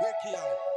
Ricky out.